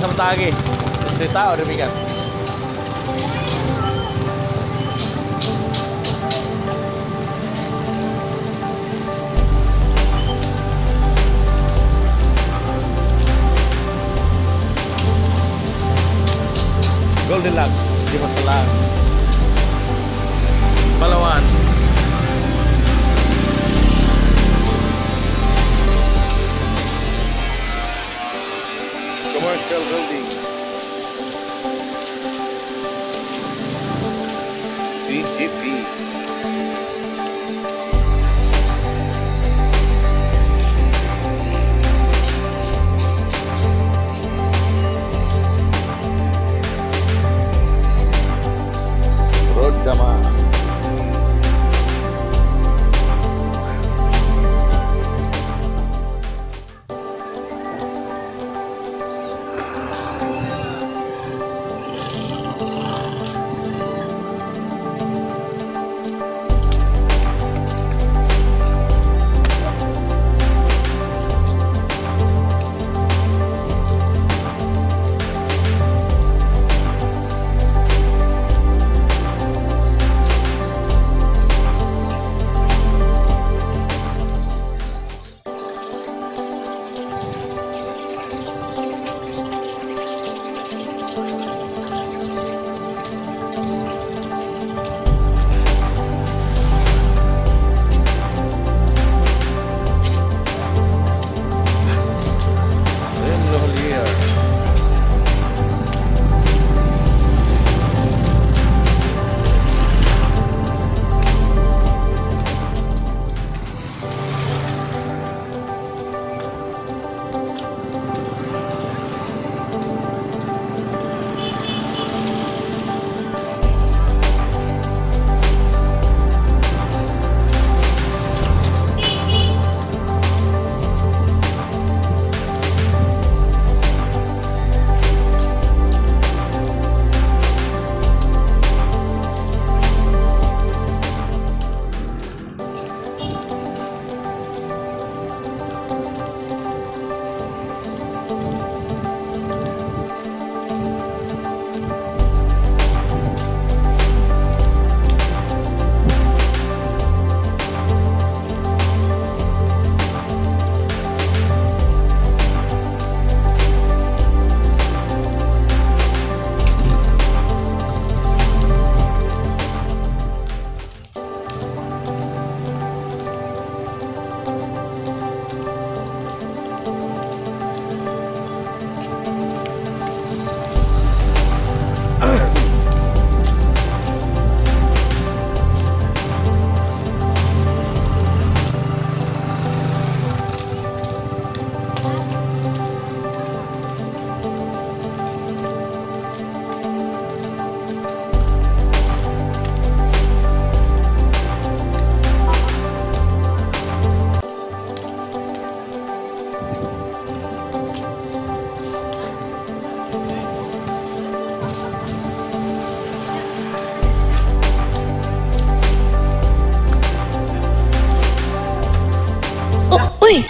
cerita lagi. Cerita udah demikian. Goldilocks di Masalah Palawan hotel building. thôi